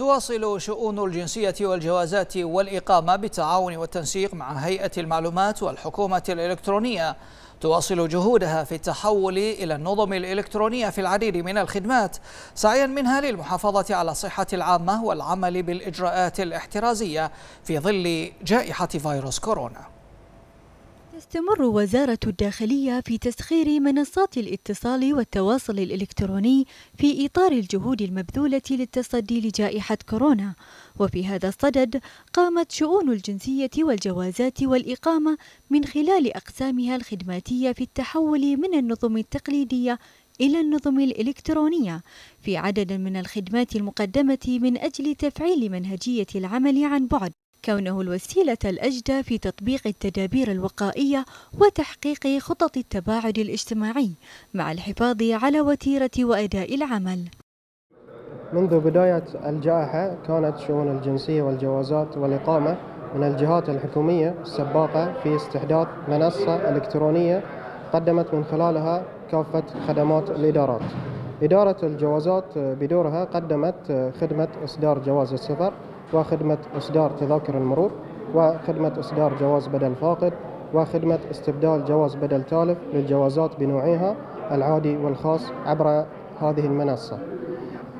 تواصل شؤون الجنسية والجوازات والإقامة بالتعاون والتنسيق مع هيئة المعلومات والحكومة الإلكترونية. تواصل جهودها في التحول إلى النظم الإلكترونية في العديد من الخدمات سعيا منها للمحافظة على الصحة العامة والعمل بالإجراءات الاحترازية في ظل جائحة فيروس كورونا. تستمر وزارة الداخلية في تسخير منصات الاتصال والتواصل الإلكتروني في إطار الجهود المبذولة للتصدي لجائحة كورونا. وفي هذا الصدد قامت شؤون الجنسية والجوازات والإقامة من خلال أقسامها الخدماتية في التحول من النظم التقليدية إلى النظم الإلكترونية في عدد من الخدمات المقدمة من أجل تفعيل منهجية العمل عن بعد. كونه الوسيلة الأجدى في تطبيق التدابير الوقائية وتحقيق خطط التباعد الاجتماعي مع الحفاظ على وتيرة وأداء العمل. منذ بداية الجائحة كانت شؤون الجنسية والجوازات والإقامة من الجهات الحكومية السباقة في استحداث منصة إلكترونية قدمت من خلالها كافة خدمات الإدارات. إدارة الجوازات بدورها قدمت خدمة إصدار جواز السفر وخدمة إصدار تذاكر المرور وخدمة إصدار جواز بدل فاقد وخدمة استبدال جواز بدل تالف للجوازات بنوعيها العادي والخاص عبر هذه المنصة.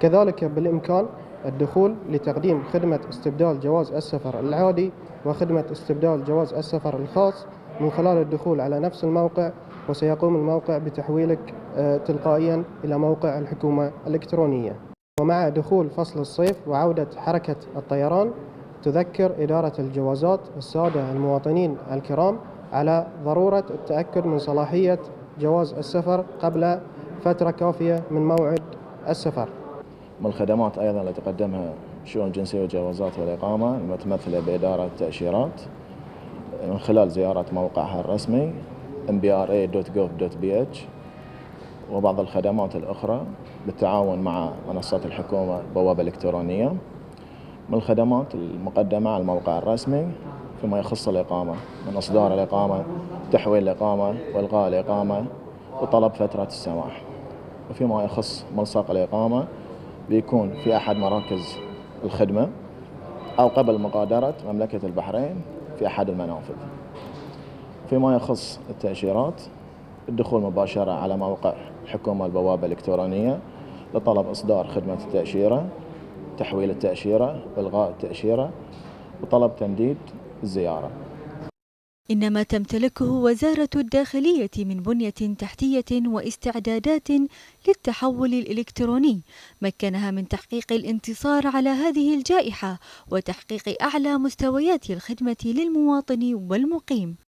كذلك بالإمكان الدخول لتقديم خدمة استبدال جواز السفر العادي وخدمة استبدال جواز السفر الخاص من خلال الدخول على نفس الموقع وسيقوم الموقع بتحويلك آه، تلقائيا إلى موقع الحكومة الإلكترونية. ومع دخول فصل الصيف وعودة حركة الطيران تذكر إدارة الجوازات السادة المواطنين الكرام على ضرورة التأكد من صلاحية جواز السفر قبل فترة كافية من موعد السفر. من الخدمات أيضا التي تقدمها شؤون الجنسية والجوازات والإقامة المتمثلة بإدارة التأشيرات من خلال زيارة موقعها الرسمي mbra.gov.bh وبعض الخدمات الأخرى بالتعاون مع منصات الحكومة بوابة إلكترونية من الخدمات المقدمة على الموقع الرسمي فيما يخص الإقامة من إصدار الإقامة تحويل الإقامة وإلغاء الإقامة وطلب فترة السماح. وفيما يخص ملصق الإقامة بيكون في أحد مراكز الخدمة أو قبل مغادرة مملكة البحرين في أحد المنافذ. فيما يخص التأشيرات الدخول مباشرة على موقع الحكومة البوابة الإلكترونية لطلب إصدار خدمة التأشيرة تحويل التأشيرة إلغاء التأشيرة وطلب تمديد الزيارة. إن ما تمتلكه وزارة الداخلية من بنية تحتية واستعدادات للتحول الإلكتروني مكنها من تحقيق الانتصار على هذه الجائحة وتحقيق أعلى مستويات الخدمة للمواطن والمقيم.